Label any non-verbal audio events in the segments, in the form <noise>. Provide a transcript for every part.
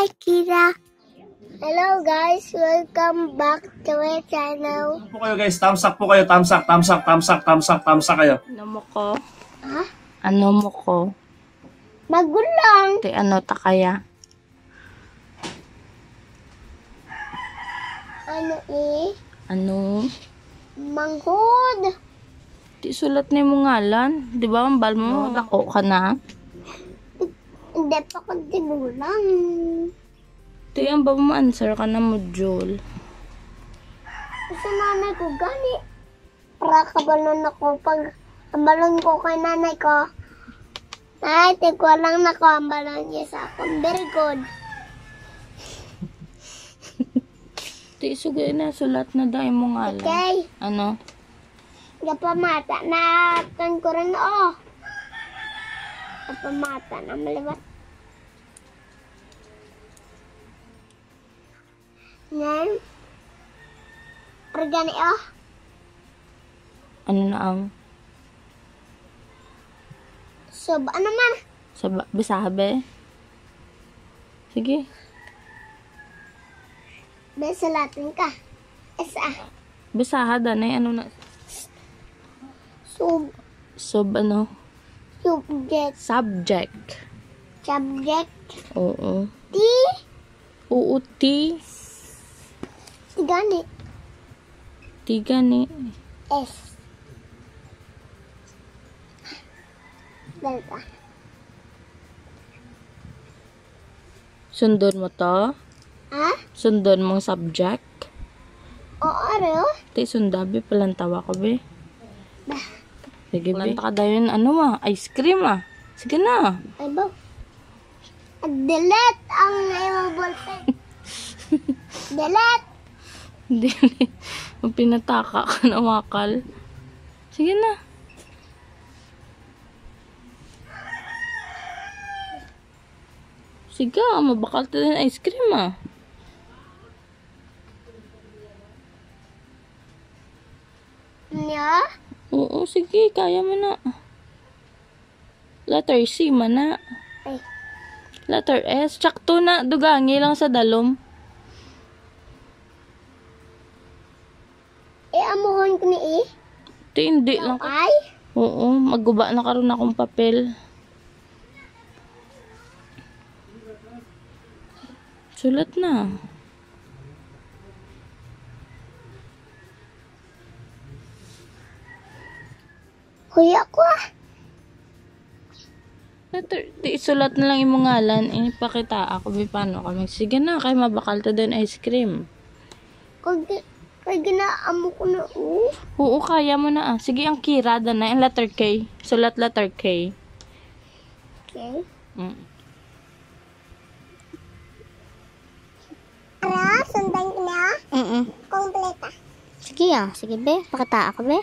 Hi, Kira. Hello, guys. Welcome back to my channel. po kayo guys, thumbs up po kayo, thumbs up, thumbs up, thumbs up, thumbs up, thumbs up kayo. Ano mo ko? Ha? Ano mo ko? Magulang. Te ano ta kaya? Ano eh? Ano? Manghod. Di sulat na yung ngalan. Di ba ang bal mo? Dako ka na. Hindi pa ko tigulang. Di ang ba mo answer ka na module? Sa nanay ko gani. Para kabalon ako pag ang balon ko kay nanay ko. Ay, tigwa lang na ko ang balon niya sa akin. Very good. Di sugay na sulat na dahil mo ngalan. Okay. Ano? Gapamata na tan ko rin oh. Gapamata na maliwat. Ngayon. Regani oh. Ano na ang Sub, ano man? sa ba- Bisabe? Sige. Besalatin ka. Esa. Bisaha danay ano na Sub, sub ano? subject. Subject. Subject. Oo. Ti. Uuti. Gani. Tiga ni. S. Delta. Sundon mo to? Ha? Sundon mong subject? Oo, ano? Ti sundabi palantawa ko be. Bah. Sige be. Lanta ka dayon ano ah, ice cream ah. Sige na. Ay ba? Delete ang iyong ballpen. <laughs> Delete. Hindi. <laughs> Ang pinataka ka na wakal. Sige na. Sige, ah, mabakal tayo ng ice cream ah. Niya? Oo, sige, kaya mo na. Letter C man na. Ay. Letter S, tsakto na, dugangi lang sa dalom. Eh, amuhon ko ni eh. Di, hindi lang. Ay? Oo, magguba na karon akong papel. Sulat na. Kuya ko ah. Di sulat na lang yung ngalan. Ipakita ako bi paano ka mag Sige na, kay mabakal ta din ice cream. Kag, kag ginaamo ko na uh. Oo, kaya mo na ah. Sige, ang kirada na. Yung letter K. Sulat letter K. Okay. Mm. Ara, sundan na. Mm Kompleta. Sige ah. Sige be. Pakita ako be.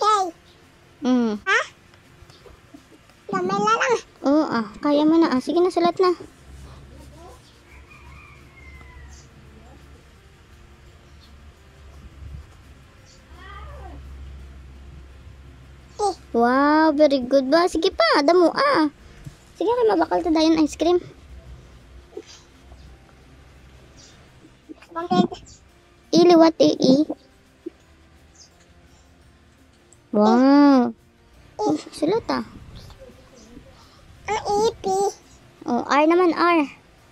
Okay. Mm. Gamay lang. Oo ah. Kaya mo na ah. Sige na, sulat na. Wow, very good ba? Sige pa, damo ah. Sige kay mabakal ta dayon ice cream. Iliwat i Wow. Oh, sulat ah. Ang ipi. Oh, R naman R.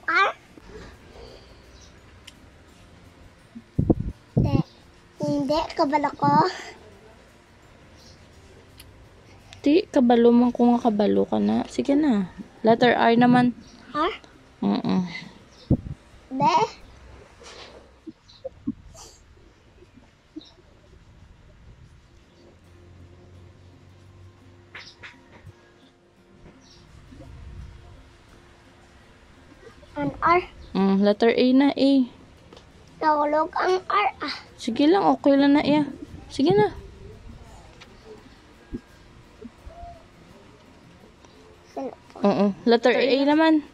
R? Hindi. Hindi, kabalo ko. Di, kabalo man ko nga kabalo ka na. Sige na. Letter R naman. R? Mm Hindi. Ang R. mm, letter A na A. Nahulog ang R ah. Sige lang, okay lang na iya. Sige na. Oo. Letter A naman.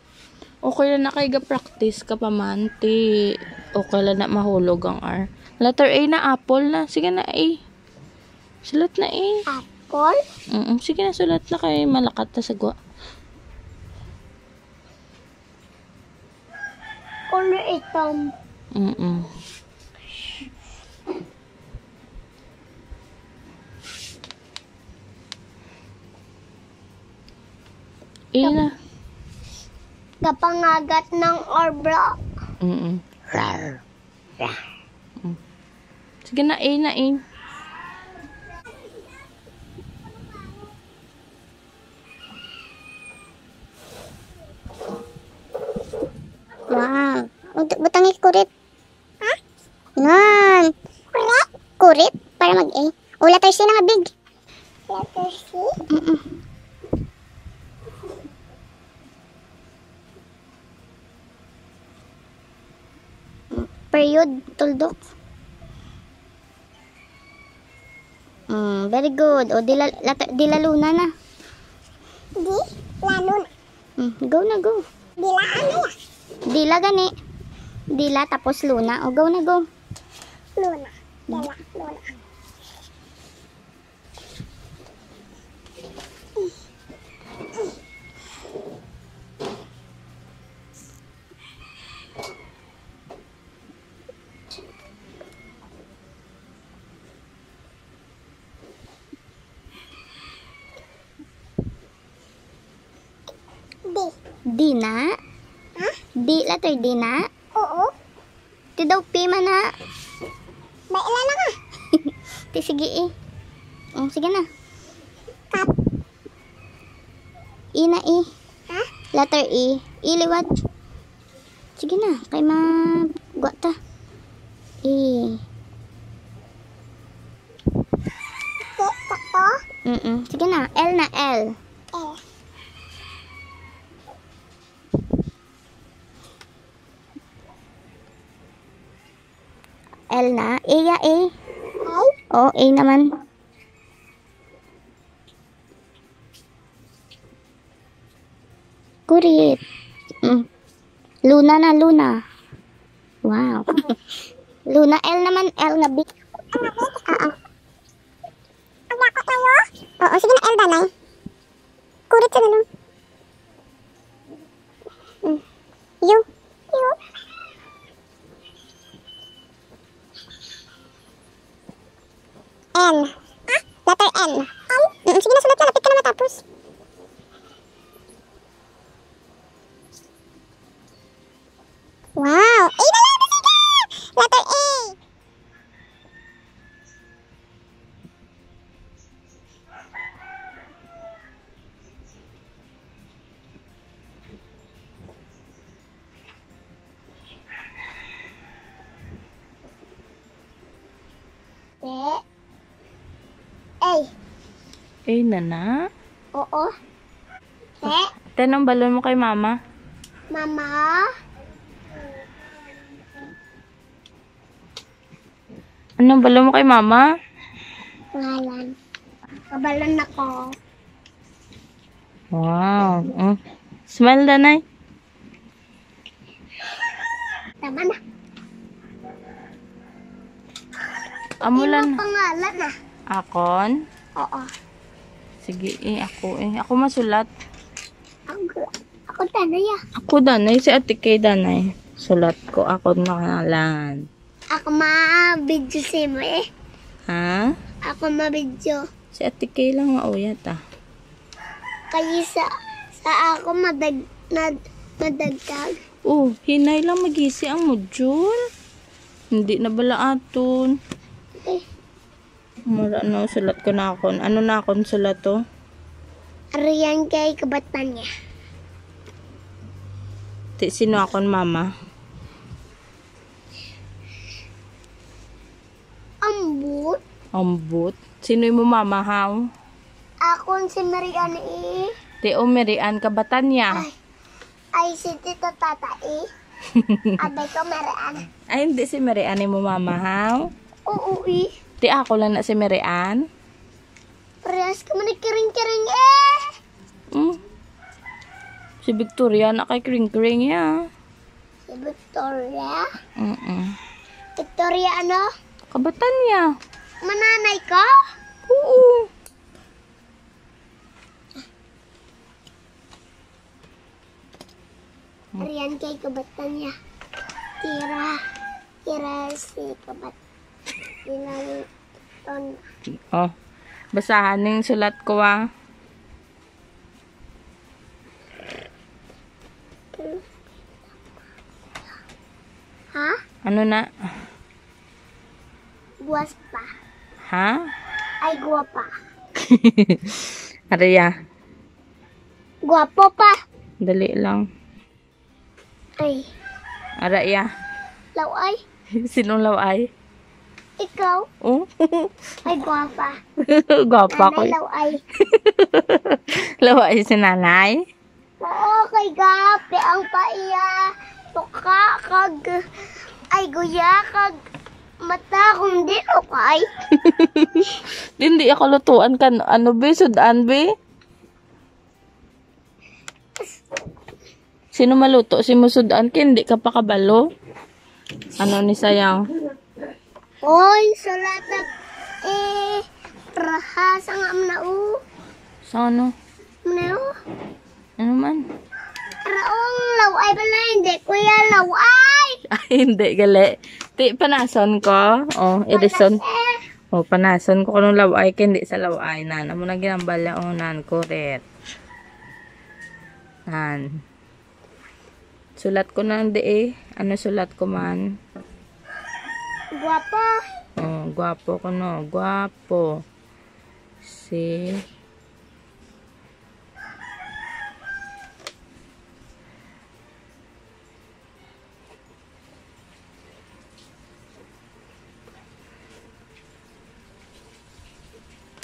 Okay lang na kay ga practice ka pa man. Ti, okay lang na mahulog ang R. Letter A na apple na. Sige na A. Sulat na A. Apple. Mm Sige na, sulat na kay malakat na sagwa. Color itom. Mm A na. Kapangagat ng orbra. Mm Mm. Sige na, A na. Wow. Butangin kurit. Ha? Yan. Kurit? Kurit? Para mag-A. O, letter C na nga, big. Letter C? Mm-mm. Period, tuldok. Mm, very good. O, dila, letter, dila luna na. Di? Lalo na. Mm, go na, go. Dila ano ya? Dila gani. Dila tapos luna. O go na go. Luna. Dila, luna. Di. Dina? Ha? Di, letter D na? Ti daw P man na. May ilan na nga. Ti <laughs> sige eh. Oh, sige na. Kap. I na E. Ha? Letter E. Iliwat. Sige na. Kay ma... Gwa ta. E. Sakto? Mm-mm. Sige na. L na. L. L na. A ya A. Oh, A naman. Kurit. Mm. Luna na, Luna. Wow. <laughs> Luna, L naman, L na big. Oo. Ang bako tayo? Oo, sige na, L danay. Kurit sa lang. Mm. U. U. N. Ah? Letter N. N? Mm, sige na, sulat na. Lapit ka na matapos. A na na. Oo. Te. Tanong balon mo kay mama. Mama. Anong balon mo kay mama? Ngalan. Kabalon ako. Wow. Mm. Smile danay. Tama na. Amulan. Ano pangalan na? Akon. Oo. Sige, eh, ako eh. Ako masulat. Ako, ako tanay ah. Ako danay, si ate kay danay. Sulat ko ako nakalan. Ako ma-video si mo eh. Ha? Ako ma-video. Si ate kay lang mauyat ah. Kaya sa, sa ako madag, nad, madagdag. Oh, hinay lang magisi ang module. Hindi na bala aton. Eh, Mura no, sulat ko na akon. Ano na akon sulat to? ariyan kay kabatan niya. Ti, sino akon mama? Ambut. Ambot. Sino mo mama haw? Akon si Marian eh. Ti, o Merian kabatan niya. Ay, ay si Tito Tata eh. <laughs> Abay ko Marian. Ay, hindi si Merian mo mama haw. Oo eh. Ti, ako lang na si Merian. Parehas ka man kiring-kiring eh. Mm. Si Victoria na kay kring-kring ya. Si Victoria. Mm-mm. Victoria ano? Kabatan niya. Mananay ka? Oo. Ariyan kay kabatan niya. Tira. Tira si kabat. Dinang ton. Oh. Basahan yung sulat ko ah. Ha? Ano na? Guwas pa. Ha? Ay, guwapa. <laughs> Arya, Guwapo pa. dali lang. Ay, Arya, laway. <laughs> sinong laway? Ikaw. Oh, <laughs> Ay, guwapa. gwapa ko. Nanay laway. <laughs> Laway si nanay? Oo, kay gapi ang paiya. Tuka kag ay guya kag mata kung di okay. <laughs> Hindi ako lutuan kan ano be, sudan be? Sino maluto? Si Musudan hindi ka pa kabalo? Ano ni sayang? Oy, salatag eh raha sa nga amna u. Sa ano? Amna u. Ano man? Raong laway pala hindi kuya laway. Ay, hindi, gali. Ti, panason ko. Oh, irison. Eh, Oh, panason ko kanong laway ka, hindi sa laway. Nan, amo na ginambala. Oh, nan, correct. Nan. Sulat ko na hindi eh. Ano sulat ko man? Guwapo. Oh, gwapo ko no. Gwapo. Si...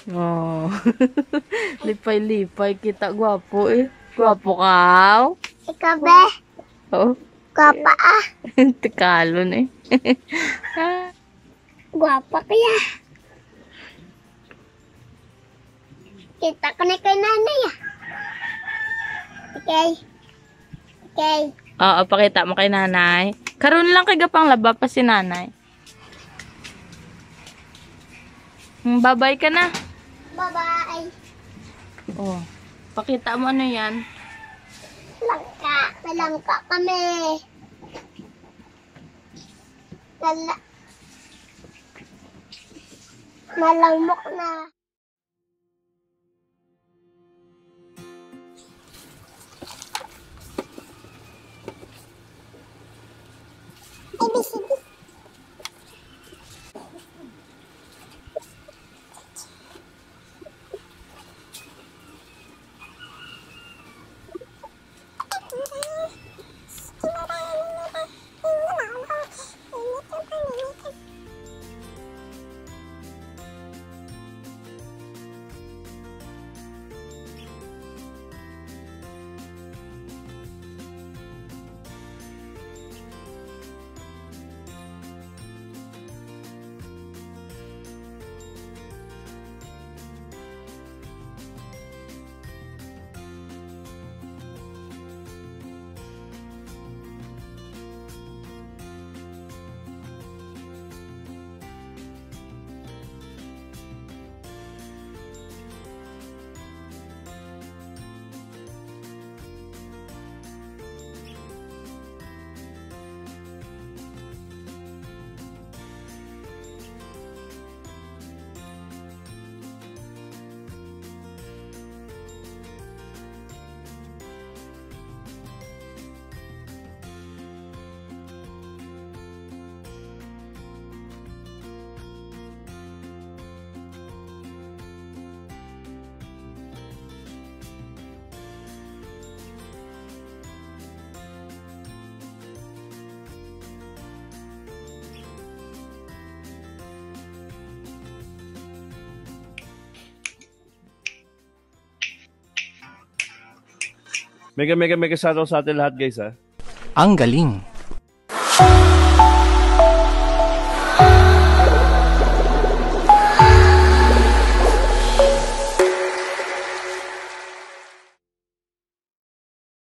Oh. <laughs> Lipay-lipay kita. Gwapo eh. Gwapo ka. Ikaw be, Oh. Guwapa ah. <laughs> Tikalon eh. <laughs> Ah. Guwapa kaya. Kita ko na kay nanay ah. Okay. Okay. Oo, pakita mo kay nanay. Karoon lang kay gapang laba pa si nanay. Hmm, Babay ka na. Bye-bye. Oh. Pakita mo ano yan. Langka. Malangka kami. Lala. Malamok na. Mega mega mega shoutout sa atin lahat guys ha. Ang galing.